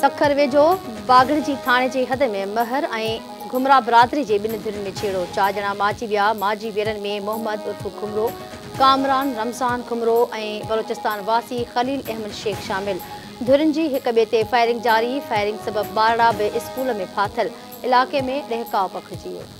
सखर वेझो बागड़जी थाणे जे हद में महर ऐं घुमरा बिरादरी जे ॿिनि धुरनि में छेड़ो। चार ॼणा मांझी विया। माजी वेरनि में मोहम्मद उर्फ़ खुमरो कामरान, रमज़ान खुमरो बलोचिस्तान वासी ख़लील अहमद शेख शामिल। जी हिक ॿिए ते फायरिंग जारी। फायरिंग सबबि ॿारड़ा बि स्कूल में फाथल। इलाइक़े में डहका पखिड़िजी वियो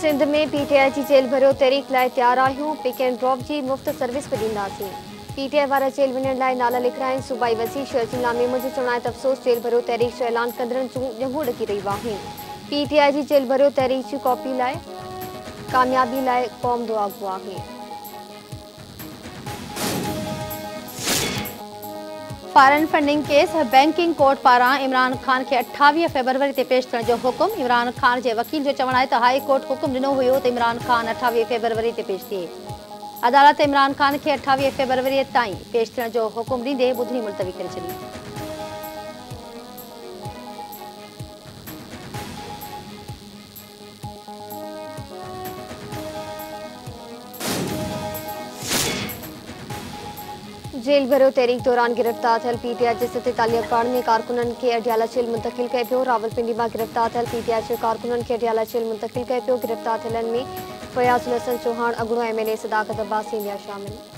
सिंध में पीटीआई जी जेल भरियो तहरीक लाइ तयारु आहियूं। पिक एंड ड्रॉप जी मुफ़्त सर्विस बि ॾींदासीं। पीटीआई वारा जेल वञण लाइ नाला लिखाइनि सूबाई वज़ीर शर्जी लामीम मुंहिंजो चवणु अफ़सोस, जेल भरियो तहरीक जो ऐलान कंदड़नि जूं रहियूं आहिनि। पीटीआई जी जेल भरियो तहरीक जी कॉपी लाइ कामयाबी लाइ क़ौम दुआ गो आहे। Foreign funding case, banking court पारां इमरान ख़ान खे अठावीह फेबरवरी ते पेश थियण जो हुकुम। इमरान ख़ान जे वकील जो चवणु त हाई कोर्ट हुकुम ॾिनो हुयो त इमरान ख़ान अठावीह फेबरवरी ते पेश थिए। अदालत इमरान ख़ान खे अठावीह फेबरवरी ताईं पेश थियण जो हुकुम मुलतवी करे जेल भरो तहरीक दौरान गिरफ़्तार थियल पीटीआई जे सतेतालीह में कारकुननि खे अडियाला जेल मुंतकिल कयो पियो रावलपिंडी माँ गिरफ़्तार थियल पीटीआई जे कारकुननि खे अडियाला जेल मुंतकिल कयो पियो गिरफ़्तार थियलनि में फयाज़ुल हसन चौहान अॻूणो एमएलए सदाकत अब्बासी, इंडिया शामिल।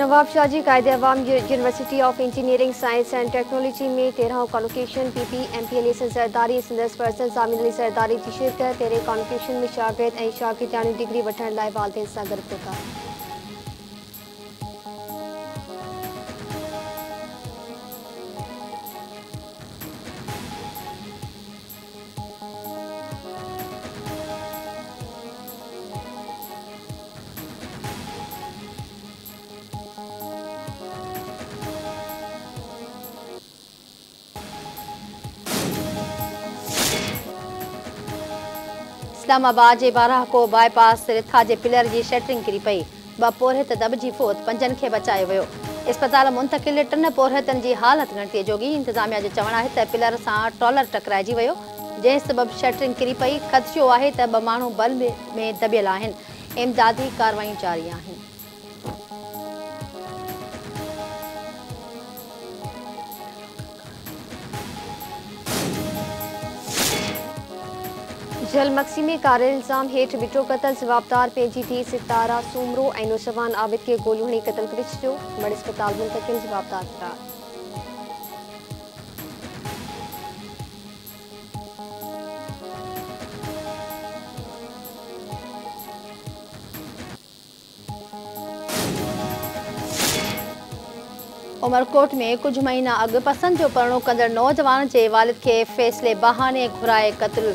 Nawab Shahji, Quaid Awam university of engineering science and technology में तेरह convocation P P M P L A Sardari संदर्स person Samin Ali Sardari ji शिरकत तेरहें कॉलोकेशन में शागिर्द ऐं शागिदानी डिग्री वठण वालदेन सां गॾु इस्लामाबाद के बाराहको बाईपास रिथा जे पिलर की शटरिंग किरी पई। ॿ दॿिजी फोत पंजन के बचायो वो अस्पताल मुंतकिल टिन पोरहितनि की हालत गणती जोगी इंतजामिया जो चवणु त पिलर से ट्रॉलर टकराइजी वियो। जंहिं सबबि शटरिंग किरी पी ख़दशो है त ॿ बल में दबियल इमदादी कार्रवाई जारी आहिनि। जलमक्सी कार इल्ज़ाम हेठि बिठो क़तल, जवाबदार पंहिंजी धीउ सितारा सूमरो नौजवान आबिद खे गोलियूं हणी क़तल करे मड़ इस्पताल मुंतकिल, जवाबदार फ़रार। उमरकोट में कुझु महीना अॻु पसंदि जो परणो कंदड़ नौजवान जे वालिद खे फ़ैसिले बहाने घुराए क़तल।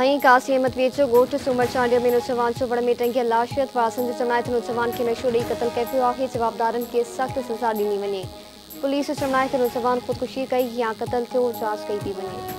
અહીં કાસી અહેમદ વેચો ॻोठ सूमर चांडिया में नौजवान चोबड़ में टंगियल लाशियत वारसनि जो चवण आहे त नौजवान खे नशो ॾेई क़तल कयो पियो आहे जवाबदारनि खे सख़्तु सज़ा ॾिनी वञे पुलिस जो चवण आहे त नौजवान ख़ुदकुशी कई या क़तल थियो जांच कई थी वञे